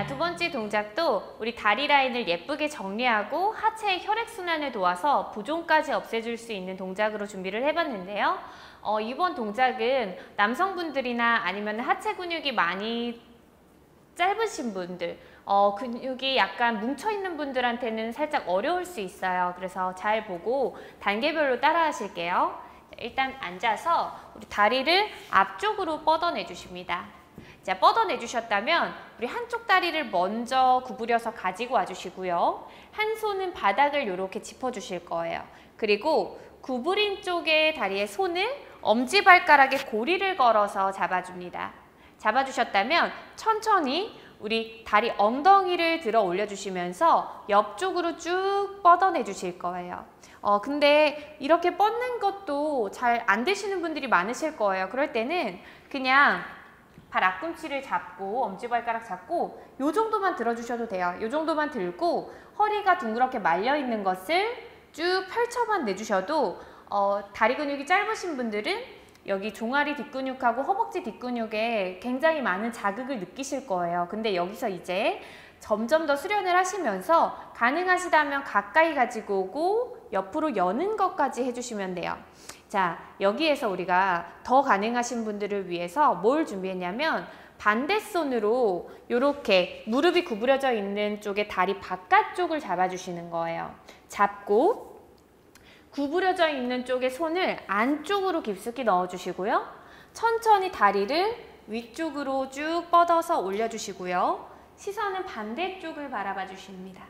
자, 두 번째 동작도 우리 다리 라인을 예쁘게 정리하고 하체의 혈액순환을 도와서 부종까지 없애줄 수 있는 동작으로 준비를 해봤는데요. 어, 이번 동작은 남성분들이나 아니면 하체 근육이 많이 짧으신 분들, 어, 근육이 약간 뭉쳐있는 분들한테는 살짝 어려울 수 있어요. 그래서 잘 보고 단계별로 따라 하실게요. 일단 앉아서 우리 다리를 앞쪽으로 뻗어내 주십니다. 자, 뻗어내 주셨다면 우리 한쪽 다리를 먼저 구부려서 가지고 와주시고요. 한 손은 바닥을 이렇게 짚어주실 거예요. 그리고 구부린 쪽의 다리에 손을 엄지발가락에 고리를 걸어서 잡아줍니다. 잡아주셨다면 천천히 우리 다리 엉덩이를 들어 올려주시면서 옆쪽으로 쭉 뻗어내 주실 거예요. 어, 근데 이렇게 뻗는 것도 잘 안 되시는 분들이 많으실 거예요. 그럴 때는 그냥 발 앞꿈치를 잡고 엄지발가락 잡고 요 정도만 들어주셔도 돼요. 요 정도만 들고 허리가 둥그렇게 말려 있는 것을 쭉 펼쳐만 내주셔도 어, 다리 근육이 짧으신 분들은 여기 종아리 뒷근육하고 허벅지 뒷근육에 굉장히 많은 자극을 느끼실 거예요. 근데 여기서 이제 점점 더 수련을 하시면서 가능하시다면 가까이 가지고 오고 옆으로 여는 것까지 해주시면 돼요. 자, 여기에서 우리가 더 가능하신 분들을 위해서 뭘 준비했냐면 반대손으로 이렇게 무릎이 구부려져 있는 쪽에 다리 바깥쪽을 잡아주시는 거예요. 잡고 구부려져 있는 쪽에 손을 안쪽으로 깊숙이 넣어주시고요. 천천히 다리를 위쪽으로 쭉 뻗어서 올려주시고요. 시선은 반대쪽을 바라봐 주십니다.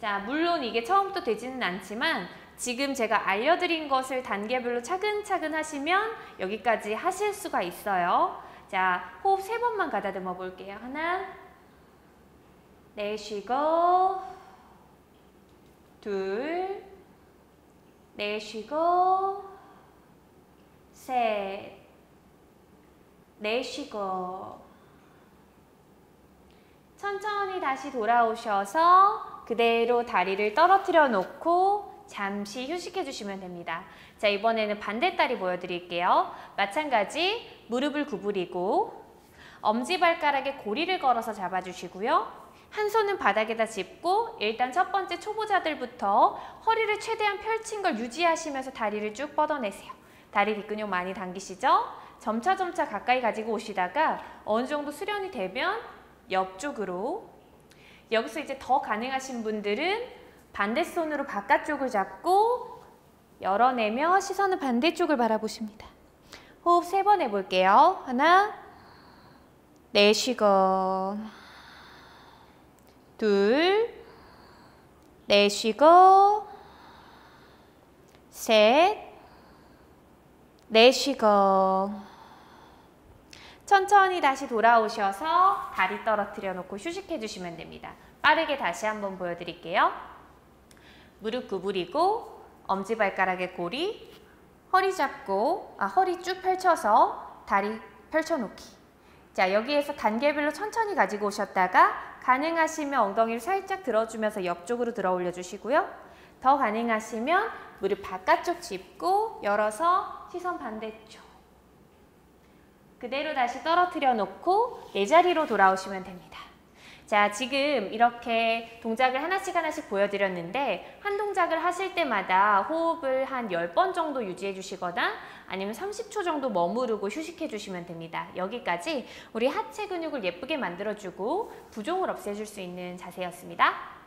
자, 물론 이게 처음부터 되지는 않지만 지금 제가 알려드린 것을 단계별로 차근차근 하시면 여기까지 하실 수가 있어요. 자, 호흡 세 번만 가다듬어 볼게요. 하나, 내쉬고, 둘, 내쉬고, 셋, 내쉬고, 천천히 다시 돌아오셔서 그대로 다리를 떨어뜨려 놓고 잠시 휴식해 주시면 됩니다. 자, 이번에는 반대다리 보여드릴게요. 마찬가지 무릎을 구부리고 엄지발가락에 고리를 걸어서 잡아주시고요. 한 손은 바닥에다 짚고 일단 첫 번째 초보자들부터 허리를 최대한 펼친 걸 유지하시면서 다리를 쭉 뻗어내세요. 다리 뒷근육 많이 당기시죠? 점차점차 가까이 가지고 오시다가 어느 정도 수련이 되면 옆쪽으로 여기서 이제 더 가능하신 분들은 반대손으로 바깥쪽을 잡고 열어내며 시선은 반대쪽을 바라보십니다. 호흡 세 번 해볼게요. 하나, 내쉬고, 둘, 내쉬고, 셋, 내쉬고, 천천히 다시 돌아오셔서 다리 떨어뜨려 놓고 휴식해 주시면 됩니다. 빠르게 다시 한번 보여드릴게요. 무릎 구부리고 엄지발가락에 고리, 허리 잡고 아 허리 쭉 펼쳐서 다리 펼쳐놓기. 자 여기에서 단계별로 천천히 가지고 오셨다가 가능하시면 엉덩이를 살짝 들어주면서 옆쪽으로 들어 올려주시고요. 더 가능하시면 무릎 바깥쪽 짚고 열어서 시선 반대쪽. 그대로 다시 떨어뜨려 놓고 내 자리로 돌아오시면 됩니다. 자, 지금 이렇게 동작을 하나씩 하나씩 보여드렸는데 한 동작을 하실 때마다 호흡을 한 10번 정도 유지해 주시거나 아니면 30초 정도 머무르고 휴식해 주시면 됩니다. 여기까지 우리 하체 근육을 예쁘게 만들어주고 부종을 없애줄 수 있는 자세였습니다.